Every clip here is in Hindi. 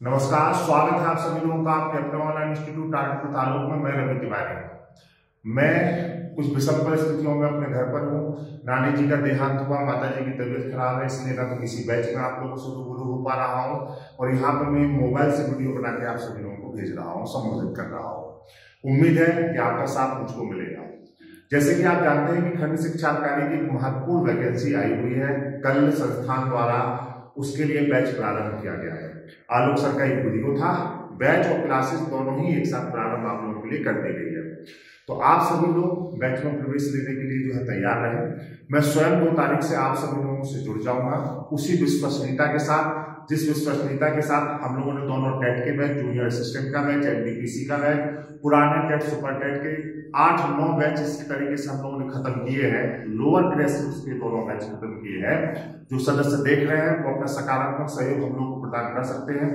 नमस्कार, स्वागत है आप सभी लोगों का आपके अपने ऑनलाइन इंस्टीट्यूट टारगेट तालुक में, मैं रवि तिवारी। मैं कुछ विषम परिस्थितियों में अपने घर पर हूँ। नानी जी का देहांत हुआ, माता जी की तबीयत खराब है, इसलिए ना तो किसी बैच में आप लोगों से रूबरू हो पा रहा हूँ और यहाँ पर मैं मोबाइल से वीडियो बना के आप सभी लोगों को भेज रहा हूँ, संबोधित कर रहा हूँ। उम्मीद है कि आपका साथ मुझको मिलेगा। जैसे कि आप जानते हैं कि खंड शिक्षा अधिकारी की महत्वपूर्ण वैकेंसी आई हुई है, कल संस्थान द्वारा उसके लिए बैच प्रारंभ किया गया है। आलोक सर का एक वीडियो था, बैच और क्लासेस दोनों ही एक साथ प्रारंभ आप लोगों के लिए कर दी गई है। तो आप सभी लोग बैच में प्रवेश लेने के लिए जो है तैयार रहे। मैं स्वयं दो तारीख से आप सभी लोगों से जुड़ जाऊँगा। उसी विश्वसनीयता के साथ जिस विश्वसनीयता के साथ हम लोगों ने दोनों टेट के बैच जूनियर असिस्टेंट का बैच एनडीपीसी का बैच, पुराने टेट सुपर टेट के आठ, नौ बैच इस तरीके से हम लोगों ने खत्म किए हैं लोअर ग्रेजुएट के दोनों बैच खत्म किए हैं। जो सदस्य देख रहे हैं, वो अपना सकारात्मक सहयोग हम लोग को प्रदान कर सकते हैं।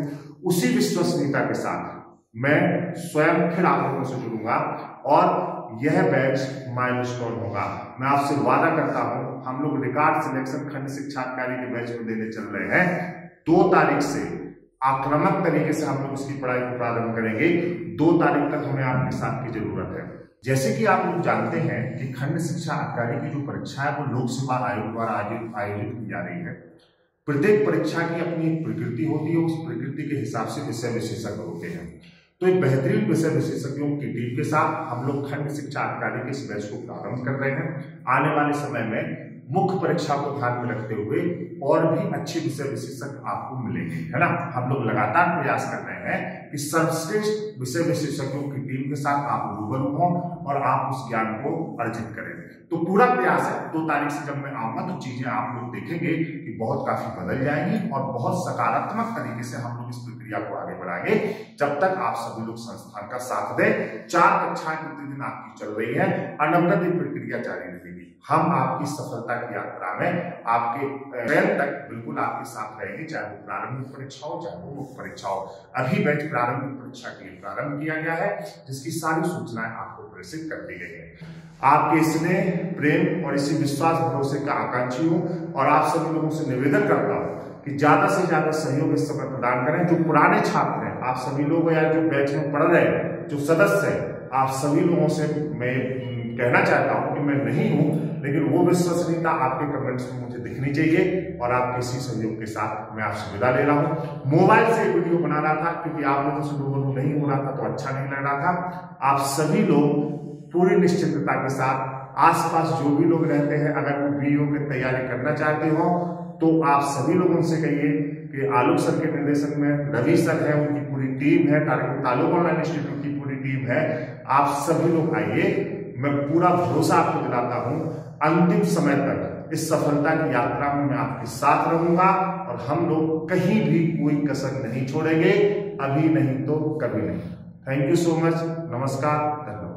उसी विश्वसनीयता के साथ मैं स्वयं फिर आप लोगों से जुड़ूँगा और यह बैच माइलस्टोन होगा। मैं आपसे वादा करता हूँ, हम लोग रिकॉर्ड सिलेक्शन खंड शिक्षा के बैच में देने चल रहे हैं। दो तारीख से आक्रामक तरीके से हम लोग उसकी पढ़ाई को प्रारंभ करेंगे। दो तारीख तक हमें आपके साथ की ज़रूरत है। जैसे कि आप लोग जानते हैं कि खंड शिक्षा अधिकारी की जो परीक्षा है, वो लोक सेवा आयोग द्वारा आयोजित की जा रही है। प्रत्येक परीक्षा की अपनी एक प्रकृति होती है, उस प्रकृति के हिसाब से विषय विशेषज्ञ होते हैं। तो एक बेहतरीन विषय विशेषज्ञों की टीम के साथ हम लोग खंड शिक्षा अधिकारी के इस बैच को प्रारंभ कर रहे हैं। आने वाले समय में मुख्य परीक्षा को ध्यान में रखते हुए और भी अच्छे विषय विशेषज्ञ आपको मिलेंगे, है ना? हम लोग लगातार प्रयास कर रहे हैं कि सर्वश्रेष्ठ विषय विशेषज्ञों की टीम के साथ आप रूबरू हों और आप उस ज्ञान को अर्जित करें। तो पूरा प्रयास है। दो तारीख से जब मैं आऊँगा तो चीज़ें आप लोग देखेंगे कि बहुत काफ़ी बदल जाएँगी और बहुत सकारात्मक तरीके से हम लोग इस प्रक्रिया को आगे बढ़ाएँगे, जब तक आप सभी लोग संस्थान का साथ दें। चार कक्षाएँ प्रतिदिन आपकी चल रही है। अनवरत प्रक्रिया जारी रहेगी। हम आपकी सफलता की यात्रा में आपके ट्रेन तक बिल्कुल आपके साथ रहेंगे, चाहे वो प्रारंभिक परीक्षा हो, चाहे वो मुख्य परीक्षा हो। अभी बैच प्रारंभिक परीक्षा के लिए प्रारंभ किया गया है, जिसकी सारी सूचनाएँ आपको प्रेषित कर दी गई है। आपके स्नेह प्रेम और इसी विश्वास, भरोसे का आकांक्षी हूँ, और आप सभी लोगों से निवेदन करता हूँ कि ज़्यादा से ज़्यादा सहयोग इस समय प्रदान करें। जो पुराने छात्र हैं, आप सभी लोग या जो बैच में पढ़ रहे हैं, जो सदस्य हैं, आप सभी लोगों से मैं कहना चाहता हूँ कि मैं नहीं हूँ, लेकिन वो विश्वसनीयता आपके कमेंट्स में मुझे दिखनी चाहिए और आपके इसी सहयोग के साथ मैं आपसे विदा ले रहा हूँ। मोबाइल से वीडियो बना रहा था, क्योंकि आप लोगों से रूबरू नहीं हो रहा था तो अच्छा नहीं लग रहा था। आप सभी लोग पूरी निश्चितता के साथ आसपास जो भी लोग रहते हैं, अगर वो बीओ की तैयारी करना चाहते हो तो आप सभी लोगों से कहिए कि आलोक सर के निर्देशन में रवि सर है, उनकी पूरी टीम है तालुक ऑनलाइन इंस्टीट्यूट की पूरी टीम है। आप सभी लोग आइए मैं पूरा भरोसा आपको दिलाता हूँ, अंतिम समय तक इस सफलता की यात्रा में मैं आपके साथ रहूँगा और हम लोग कहीं भी कोई कसर नहीं छोड़ेंगे, अभी नहीं तो कभी नहीं। थैंक यू सो मच नमस्कार, धन्यवाद।